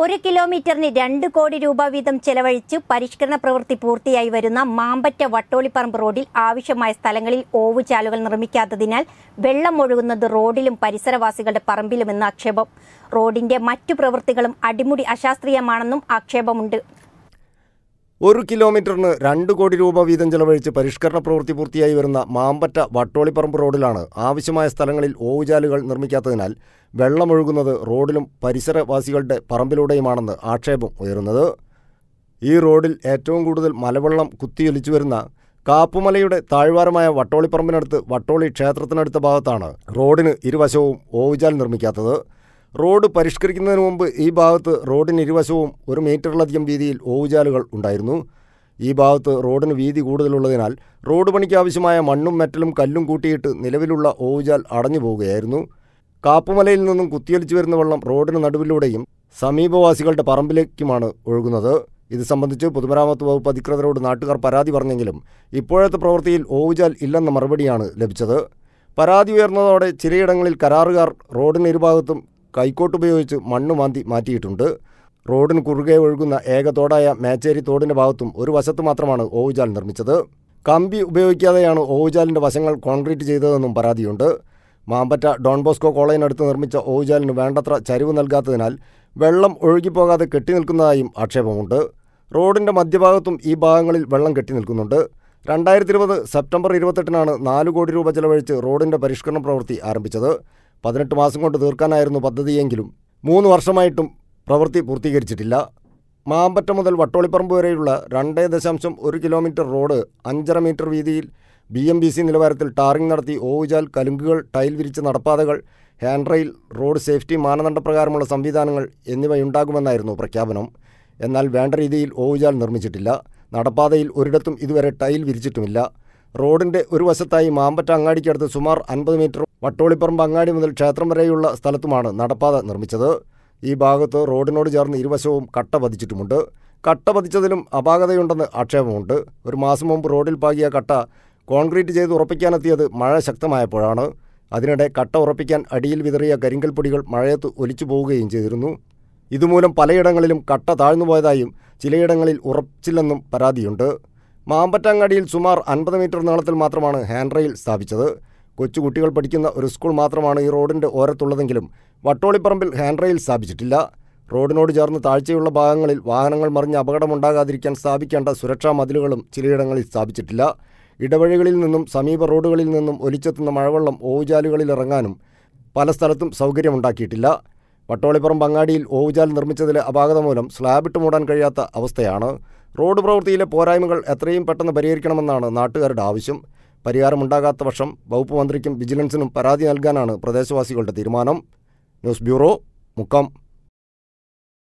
ഒരു കിലോമീറ്ററിന് രണ്ട് കോടി രൂപ വീതം ചെലവഴിച്ച് പരിഷ്കരണ പ്രവൃത്തി പൂർത്തിയായി വരുന്ന മാമ്പറ്റ വട്ടോളിപ്പറമ്പ് റോഡിൽ ആവശ്യമായ സ്ഥലങ്ങളിൽ ഓവുചാലുകൾ നിർമ്മിക്കാത്തതിനാൽ വെള്ളം ഒഴുകുന്നത് റോഡിലും പരിസരവാസികളുടെ പറമ്പിലുമെന്ന് ആക്ഷേപം. റോഡിന്റെ മറ്റു പ്രവൃത്തികളും അടിമുടി അശാസ്ത്രീയമാണെന്നും ആക്ഷേപമുണ്ട്. ഒരു കിലോമീറ്ററിന് രണ്ട് കോടി രൂപ വീതം ചെലവഴിച്ച് പരിഷ്കരണ പ്രവൃത്തി പൂർത്തിയായി വരുന്ന മാമ്പറ്റ വട്ടോളിപ്പറമ്പ് റോഡിലാണ് ആവശ്യമായ സ്ഥലങ്ങളിൽ ഓവുചാലുകൾ നിർമ്മിക്കാത്തതിനാൽ വെള്ളമൊഴുകുന്നത് റോഡിലും പരിസരവാസികളുടെ പറമ്പിലൂടെയുമാണെന്ന് ആക്ഷേപം ഉയരുന്നത്. ഈ റോഡിൽ ഏറ്റവും കൂടുതൽ മലവെള്ളം കുത്തിയൊലിച്ചു വരുന്ന കാപ്പുമലയുടെ താഴ്വാരമായ വട്ടോളിപ്പറമ്പിനടുത്ത് വട്ടോളി ക്ഷേത്രത്തിനടുത്ത ഭാഗത്താണ് റോഡിന് ഇരുവശവും ഓവുചാൽ നിർമ്മിക്കാത്തത്. റോഡ് പരിഷ്കരിക്കുന്നതിന് മുമ്പ് ഈ ഭാഗത്ത് റോഡിന് ഇരുവശവും ഒരു മീറ്ററിലധികം വീതിയിൽ ഓവുചാലുകൾ ഉണ്ടായിരുന്നു. ഈ ഭാഗത്ത് റോഡിന് വീതി കൂടുതലുള്ളതിനാൽ റോഡ് പണിക്കാവശ്യമായ മണ്ണും മെറ്റലും കല്ലും കൂട്ടിയിട്ട് നിലവിലുള്ള ഓവുചാൽ അടഞ്ഞു പോവുകയായിരുന്നു കാപ്പുമലയിൽ നിന്നും കുത്തിയൊലിച്ചു വരുന്ന വെള്ളം റോഡിന് നടുവിലൂടെയും സമീപവാസികളുടെ പറമ്പിലേക്കുമാണ് ഒഴുകുന്നത്. ഇത് സംബന്ധിച്ച് പൊതുമരാമത്ത് വകുപ്പ് അധികൃതരോട് നാട്ടുകാർ പരാതി പറഞ്ഞെങ്കിലും ഇപ്പോഴത്തെ പ്രവൃത്തിയിൽ ഓവുചാൽ ഇല്ലെന്ന മറുപടിയാണ് ലഭിച്ചത്. പരാതി ഉയർന്നതോടെ ചിലയിടങ്ങളിൽ കരാറുകാർ റോഡിന് ഇരുഭാഗത്തും കൈക്കോട്ട് ഉപയോഗിച്ച് മണ്ണ് മാന്തി മാറ്റിയിട്ടുണ്ട്. റോഡിന് കുറുകെ ഒഴുകുന്ന ഏക തോടായ മേച്ചേരി തോടിന്റെ ഭാഗത്തും ഒരു വശത്ത് മാത്രമാണ് ഓവുചാൽ നിർമ്മിച്ചത്. കമ്പി ഉപയോഗിക്കാതെയാണ് ഓവുചാലിന്റെ വശങ്ങൾ കോൺക്രീറ്റ് ചെയ്തതെന്നും പരാതിയുണ്ട്. മാമ്പറ്റ ഡോൺ ബോസ്കോ കോളേജിനടുത്ത് നിർമ്മിച്ച ഓവുചാലിന് വേണ്ടത്ര ചരിവ് നൽകാത്തതിനാൽ വെള്ളം ഒഴുകിപ്പോകാതെ കെട്ടി നിൽക്കുന്നതായും ആക്ഷേപമുണ്ട്. റോഡിന്റെ മധ്യഭാഗത്തും ഈ ഭാഗങ്ങളിൽ വെള്ളം കെട്ടി നിൽക്കുന്നുണ്ട്. രണ്ടായിരത്തി ഇരുപത് സെപ്റ്റംബർ ഇരുപത്തെട്ടിനാണ് നാല് കോടി രൂപ ചെലവഴിച്ച് റോഡിന്റെ പരിഷ്കരണ പ്രവൃത്തി ആരംഭിച്ചത്. പതിനെട്ട് മാസം കൊണ്ട് തീർക്കാനായിരുന്നു പദ്ധതിയെങ്കിലും മൂന്ന് വർഷമായിട്ടും പ്രവൃത്തി പൂർത്തീകരിച്ചിട്ടില്ല. മാമ്പറ്റ മുതൽ വട്ടോളിപ്പറമ്പ് വരെയുള്ള രണ്ട് ദശാംശം ഒരു കിലോമീറ്റർ റോഡ് അഞ്ചര മീറ്റർ വീതിയിൽ ബി എം ബി സി നിലവാരത്തിൽ ടാറിംഗ് നടത്തി ഓവുചാൽ കലുങ്കുകൾ ടൈൽ വിരിച്ച നടപ്പാതകൾ ഹാൻഡ് റെയിൽ റോഡ് സേഫ്റ്റി മാനദണ്ഡപ്രകാരമുള്ള സംവിധാനങ്ങൾ എന്നിവയുണ്ടാകുമെന്നായിരുന്നു പ്രഖ്യാപനം. എന്നാൽ വേണ്ട രീതിയിൽ ഓവുചാൽ നിർമ്മിച്ചിട്ടില്ല. നടപ്പാതയിൽ ഒരിടത്തും ഇതുവരെ ടൈൽ വിരിച്ചിട്ടുമില്ല. റോഡിന്റെ ഒരു വശത്തായി മാമ്പറ്റ അങ്ങാടിക്കടുത്ത് സുമാർ അൻപത് മീറ്റർ വട്ടോളിപ്പറമ്പ് അങ്ങാടി മുതൽ ക്ഷേത്രം വരെയുള്ള സ്ഥലത്തുമാണ് നടപ്പാത നിർമ്മിച്ചത്. ഈ ഭാഗത്ത് റോഡിനോട് ചേർന്ന് ഇരുവശവും കട്ട പതിച്ചിട്ടുമുണ്ട്. കട്ട പതിച്ചതിലും അപാകതയുണ്ടെന്ന് ആക്ഷേപമുണ്ട്. ഒരു മാസം മുമ്പ് റോഡിൽ പാകിയ കട്ട കോൺക്രീറ്റ് ചെയ്ത് ഉറപ്പിക്കാനെത്തിയത് മഴ ശക്തമായപ്പോഴാണ്. അതിനിടെ കട്ട ഉറപ്പിക്കാൻ അടിയിൽ വിതറിയ കരിങ്കൽ പൊടികൾ മഴയത്ത് ഒലിച്ചു പോവുകയും ചെയ്തിരുന്നു. ഇതുമൂലം പലയിടങ്ങളിലും കട്ട താഴ്ന്നുപോയതായും ചിലയിടങ്ങളിൽ ഉറപ്പിച്ചില്ലെന്നും പരാതിയുണ്ട്. മാമ്പറ്റങ്ങാടിയിൽ സുമാർ അൻപത് മീറ്റർ നീളത്തിൽ മാത്രമാണ് ഹാൻഡ് റെയിൽ സ്ഥാപിച്ചത്. കൊച്ചുകുട്ടികൾ പഠിക്കുന്ന ഒരു സ്കൂൾ മാത്രമാണ് ഈ റോഡിന്റെ ഓരത്തുള്ളതെങ്കിലും വട്ടോളിപ്പറമ്പിൽ ഹാൻഡ് റെയിൽ സ്ഥാപിച്ചിട്ടില്ല. റോഡിനോട് ചേർന്ന് താഴ്ചയുള്ള ഭാഗങ്ങളിൽ വാഹനങ്ങൾ മറിഞ്ഞ് അപകടമുണ്ടാകാതിരിക്കാൻ സ്ഥാപിക്കേണ്ട സുരക്ഷാ മതിലുകളും ചിലയിടങ്ങളിൽ സ്ഥാപിച്ചിട്ടില്ല. ഇടവഴികളിൽ നിന്നും സമീപ റോഡുകളിൽ നിന്നും ഒലിച്ചെത്തുന്ന മഴവെള്ളം ഓവുചാലുകളിൽ ഇറങ്ങാനും പല സ്ഥലത്തും സൗകര്യമുണ്ടാക്കിയിട്ടില്ല. വട്ടോളിപ്പുറം ബങ്ങാടിയിൽ ഓവുചാൽ നിർമ്മിച്ചതിലെ അപാകത മൂലം സ്ലാബിട്ട് മൂടാൻ കഴിയാത്ത അവസ്ഥയാണ്. റോഡ് പ്രവൃത്തിയിലെ പോരായ്മകൾ എത്രയും പെട്ടെന്ന് പരിഹരിക്കണമെന്നാണ് നാട്ടുകാരുടെ ആവശ്യം. പരിഹാരമുണ്ടാകാത്ത വർഷം വകുപ്പ് മന്ത്രിക്കും വിജിലൻസിനും പരാതി നൽകാനാണ് പ്രദേശവാസികളുടെ തീരുമാനം. News bureau Mukkam.